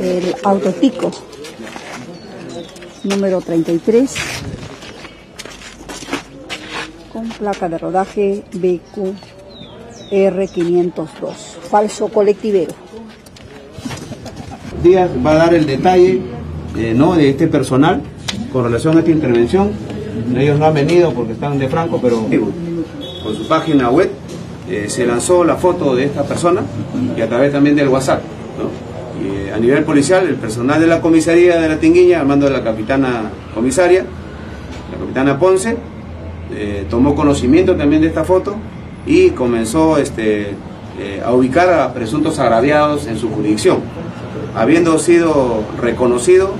el autotico número 33 con placa de rodaje BQR502, falso colectivero. Díaz va a dar el detalle eh, ¿no? de este personal con relación a esta intervención. Ellos no han venido porque están de franco, pero con su página web eh, se lanzó la foto de esta persona y a través también del WhatsApp. Eh, a nivel policial, el personal de la comisaría de la Tinguiña, al mando de la capitana comisaria, la capitana Ponce, eh, tomó conocimiento también de esta foto y comenzó este, eh, a ubicar a presuntos agraviados en su jurisdicción, habiendo sido reconocido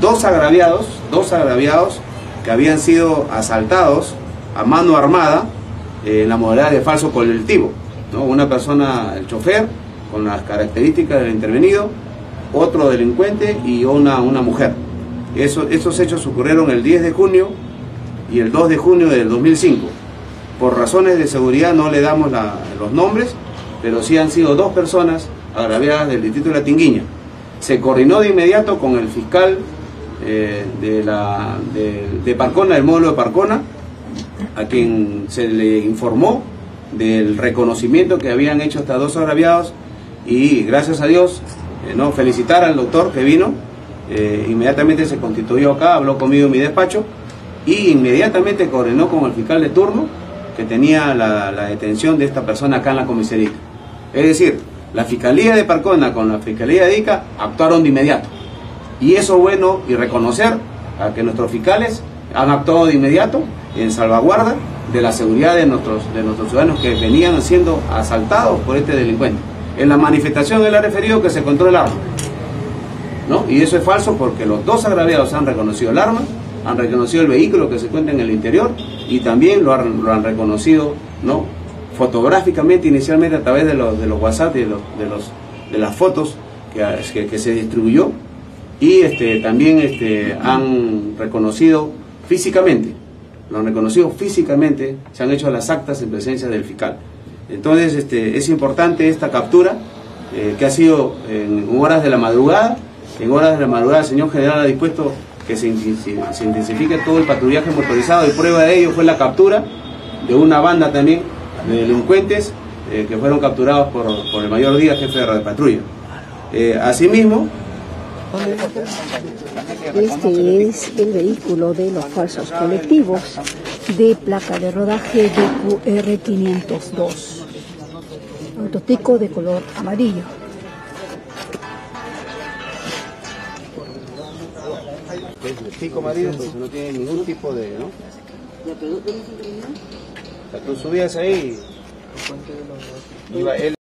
dos agraviados, dos agraviados que habían sido asaltados a mano armada en la modalidad de falso colectivo. ¿no? Una persona, el chofer, con las características del intervenido, otro delincuente y una, una mujer. Eso, estos hechos ocurrieron el 10 de junio y el 2 de junio del 2005. Por razones de seguridad no le damos los nombres, pero sí han sido dos personas agraviadas del distrito de La Tinguiña. Se coordinó de inmediato con el fiscal eh, de, la, de, de Parcona, del módulo de Parcona, a quien se le informó del reconocimiento que habían hecho estas dos agraviados y gracias a Dios, eh, no felicitar al doctor que vino, eh, inmediatamente se constituyó acá, habló conmigo en mi despacho y inmediatamente coordinó con el fiscal de turno que tenía la, detención de esta persona acá en la comisaría. Es decir, la Fiscalía de Parcona con la Fiscalía de Ica actuaron de inmediato. Y eso es bueno y reconocer a que nuestros fiscales han actuado de inmediato en salvaguarda de la seguridad de nuestros, de nuestros ciudadanos que venían siendo asaltados por este delincuente. En la manifestación él ha referido que se encontró el arma. ¿no? Y eso es falso porque los dos agraviados han reconocido el arma, han reconocido el vehículo que se encuentra en el interior y también lo han, reconocido ¿no? fotográficamente inicialmente a través de los, de los WhatsApp y de, los, de, los, de las fotos que, que, que se distribuyó y este, también este, han reconocido físicamente, lo han reconocido físicamente, se han hecho las actas en presencia del fiscal. Entonces este, es importante esta captura eh, que ha sido en horas de la madrugada, en horas de la madrugada el señor general ha dispuesto que se, intensifique todo el patrullaje motorizado y prueba de ello fue la captura de una banda también de delincuentes eh, que fueron capturados por, por, el mayor Díaz, jefe de patrulla. Eh, asimismo, este es el vehículo de los falsos colectivos de placa de rodaje DQR502, autotico de color amarillo. Es tico amarillo, pues no tiene ningún tipo de, ¿no? O sea, tú subías ahí, iba él